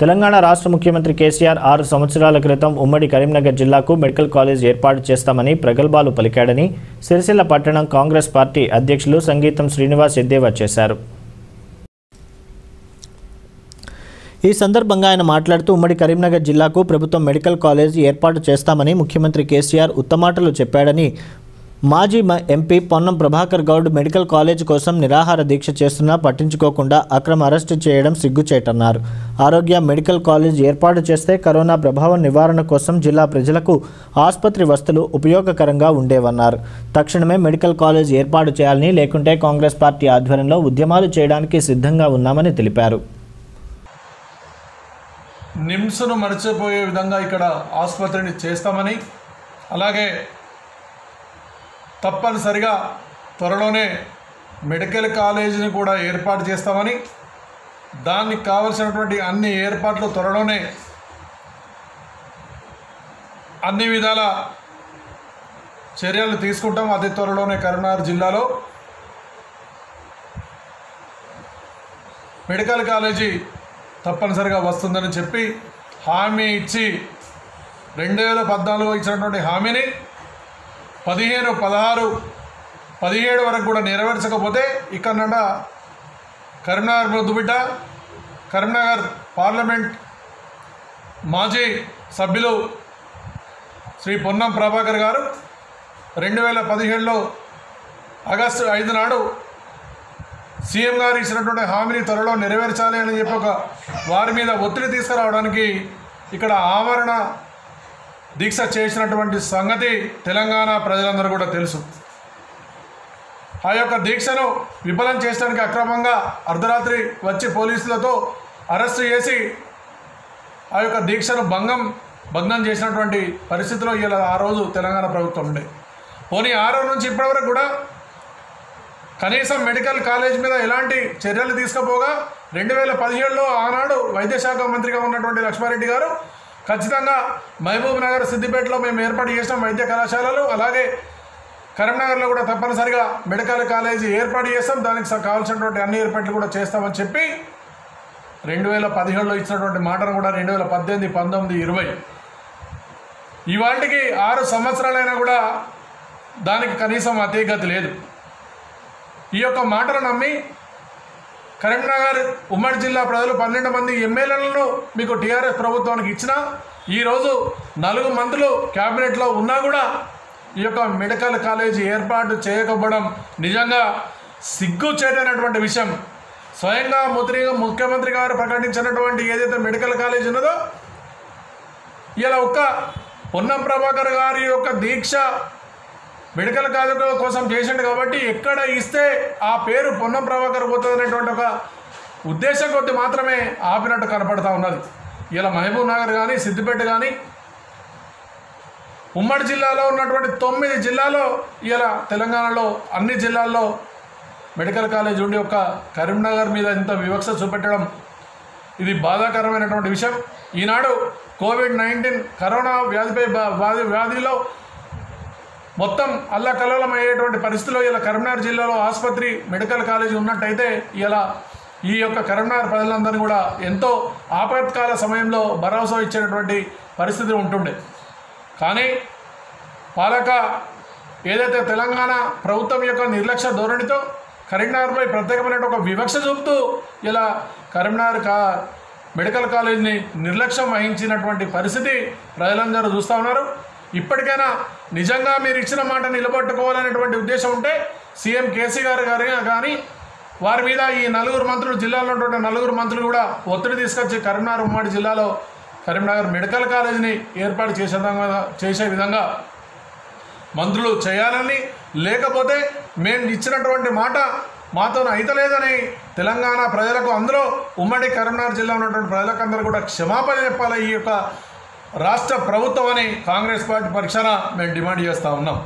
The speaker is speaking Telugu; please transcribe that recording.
తెలంగాణ రాష్ట్ర ముఖ్యమంత్రి కేసీఆర్ ఆరు సంవత్సరాల క్రితం ఉమ్మడి కరీంనగర్ జిల్లాకు మెడికల్ కాలేజ్ ఏర్పాటు చేస్తామని ప్రగల్భాలు పలికాడని సిరిసిల్ల పట్టణం కాంగ్రెస్ పార్టీ అధ్యక్షులు సంగీతం శ్రీనివాస్ ఎద్దేవా చేశారు. ఈ సందర్భంగా ఆయన మాట్లాడుతూ ఉమ్మడి కరీంనగర్ జిల్లాకు ప్రభుత్వం మెడికల్ కాలేజ్ ఏర్పాటు చేస్తామని ముఖ్యమంత్రి కేసీఆర్ ఉత్తమాటలు చెప్పాడని మాజీ MP Ponnam Prabhakar Goud medical college కోసం నిరాహార దీక్ష చేస్తున్నా పట్టించుకోకుండా అక్రమ అరెస్టు చేయడం సిగ్గుచేటన్నారు. ఆరోగ్య మెడికల్ కాలేజ్ ఏర్పాటు చేస్తే కరోనా ప్రభావం నివారణ కోసం జిల్లా ప్రజలకు ఆసుపత్రి వస్తువులు ఉపయోగకరంగా ఉండేవన్నారు. తక్షణమే మెడికల్ కాలేజ్ ఏర్పాటు చేయాలని లేకుంటే కాంగ్రెస్ పార్టీ ఆధ్వర్యంలో ఉద్యమాలు చేయడానికి సిద్ధంగా ఉన్నామని తెలిపారు. నిమ్స్ను మరచిపోయే విధంగా ఇక్కడ ఆసుపత్రిని చేస్తామని అలాగే తప్పనిసరిగా త్వరలోనే మెడికల్ కాలేజీని కూడా ఏర్పాటు చేస్తామని దానికి కావలసినటువంటి అన్ని ఏర్పాట్లు త్వరలోనే అన్ని విధాల చర్యలు తీసుకుంటాం. అతి త్వరలోనే కరీంనగర్ జిల్లాలో. మెడికల్ కాలేజీ తప్పనిసరిగా వస్తుందని చెప్పి హామీ ఇచ్చి రెండు వేల పద్నాలుగులో ఇచ్చినటువంటి హామీని పదిహేను పదహారు పదిహేడు వరకు కూడా నెరవేర్చకపోతే ఇక్కడ కరీంనగర్ ముద్దుబిడ్డ కరీంనగర్ పార్లమెంట్ మాజీ సభ్యులు శ్రీ పొన్నం ప్రభాకర్ గారు రెండు వేల పదిహేడులో ఆగస్టు ఐదు నాడు సీఎం గారు ఇచ్చినటువంటి హామీని త్వరలో నెరవేర్చాలి అని చెప్పి ఒక వారి మీద ఒత్తిడి తీసుకురావడానికి ఇక్కడ ఆమరణ దీక్ష చేసినటువంటి సంగతి తెలంగాణ ప్రజలందరూ కూడా తెలుసు. ఆ యొక్క దీక్షను విఫలం చేయడానికి అక్రమంగా అర్ధరాత్రి వచ్చి పోలీసులతో అరెస్టు చేసి ఆ యొక్క దీక్షను భంగం భగ్నం చేసినటువంటి పరిస్థితిలో ఇలా ఆ రోజు తెలంగాణ ప్రభుత్వం ఉండే పోనీ ఆ రోజు నుంచి ఇప్పటివరకు కూడా కనీసం మెడికల్ కాలేజ్ మీద ఎలాంటి చర్యలు తీసుకుపోగా రెండు వేల పదిహేడులో ఆనాడు వైద్యశాఖ మంత్రిగా ఉన్నటువంటి లక్ష్మారెడ్డి గారు ఖచ్చితంగా మహబూబ్ నగర్ సిద్దిపేటలో మేము ఏర్పాటు చేసిన వైద్య కళాశాలలు అలాగే కరీంనగర్లో కూడా తప్పనిసరిగా మెడికల్ కాలేజీ ఏర్పాటు చేస్తాం. దానికి స- కావాల్సినటువంటి అన్ని ఏర్పాట్లు కూడా చేస్తామని చెప్పి రెండు వేల పదిహేడులో ఇచ్చినటువంటి మాటను కూడా రెండు వేల పద్దెనిమిది పంతొమ్మిది ఇరవై ఇవాటికి ఆరు సంవత్సరాలైనా కూడా దానికి కనీసం అతీగతి లేదు. ఈ యొక్క మాటను నమ్మి కరీంనగర్ ఉమ్మడి జిల్లా ప్రజలు పన్నెండు మంది ఎమ్మెల్యేలను మీకు టీఆర్ఎస్ ప్రభుత్వానికి ఇచ్చినా ఈరోజు నలుగు మంత్రులు క్యాబినెట్లో ఉన్నా కూడా ఈ యొక్క మెడికల్ కాలేజీ ఏర్పాటు చేయకపోవడం నిజంగా సిగ్గు చేటైనటువంటి విషయం. స్వయంగా ముద్రి ముఖ్యమంత్రి గారు ప్రకటించినటువంటి ఏదైతే మెడికల్ కాలేజ్ ఉన్నదో ఇలా ఒక్క పొన్నం ప్రభాకర్ గారి యొక్క దీక్ష మెడికల్ కాలేజ్ కోసం చేసిండు కాబట్టి ఎక్కడ ఇస్తే ఆ పేరు పొన్నం ప్రభాకర్ పోతుంది అనేటువంటి ఒక ఉద్దేశం కొద్ది మాత్రమే ఆపినట్టు కనపడతా ఉన్నది. ఇలా మహబూబ్ నగర్ కానీ సిద్దిపేట కానీ ఉమ్మడి జిల్లాలో ఉన్నటువంటి తొమ్మిది జిల్లాలో ఇలా తెలంగాణలో అన్ని జిల్లాల్లో మెడికల్ కాలేజ్ ఉండి ఒక కరీంనగర్ మీద ఇంత వివక్ష చూపెట్టడం ఇది బాధాకరమైనటువంటి విషయం. ఈనాడు కోవిడ్ నైన్టీన్ కరోనా వ్యాధిపై వ్యాధి వ్యాధిలో మొత్తం అల్లకల్లోలం అయ్యేటువంటి పరిస్థితిలో ఇలా కరీంనగర్ జిల్లాలో ఆసుపత్రి మెడికల్ కాలేజ్ ఉన్నట్టయితే ఇలా ఈ యొక్క కరీంనగర్ ప్రజలందరినీ కూడా ఎంతో ఆపత్కాల సమయంలో భరోసా ఇచ్చేటటువంటి పరిస్థితి ఉంటుండే. కానీ పాలక ఏదైతే తెలంగాణ ప్రభుత్వం యొక్క నిర్లక్ష్య ధోరణితో కరీంనగర్పై ప్రత్యేకమైన ఒక వివక్ష చూపుతూ ఇలా కరీంనగర్ కా మెడికల్ కాలేజ్ని నిర్లక్ష్యం వహించినటువంటి పరిస్థితి ప్రజలందరూ చూస్తూ ఉన్నారు. ఇప్పటికైనా నిజంగా మీరు ఇచ్చిన మాట నిలబెట్టుకోవాలనేటువంటి ఉద్దేశం ఉంటే సీఎం కేసీ గారు గారి కానీ వారి మీద ఈ నలుగురు మంత్రులు జిల్లాలో ఉన్నటువంటి నలుగురు మంత్రులు కూడా ఒత్తిడి తీసుకొచ్చి కరీంనగర్ ఉమ్మడి జిల్లాలో కరీంనగర్ మెడికల్ కాలేజీని ఏర్పాటు చేసే చేసే విధంగా మంత్రులు చేయాలని లేకపోతే మేము ఇచ్చినటువంటి మాట మాతో అయితలేదని తెలంగాణ ప్రజలకు అందులో ఉమ్మడి కరీంనగర్ జిల్లా ఉన్నటువంటి ప్రజలకందరూ కూడా క్షమాపణ చెప్పాలి. ఈ యొక్క రాష్ట్ర ప్రభుత్వం అని కాంగ్రెస్ పార్టీ పరీక్షన మేము డిమాండ్ చేస్తూ ఉన్నాం.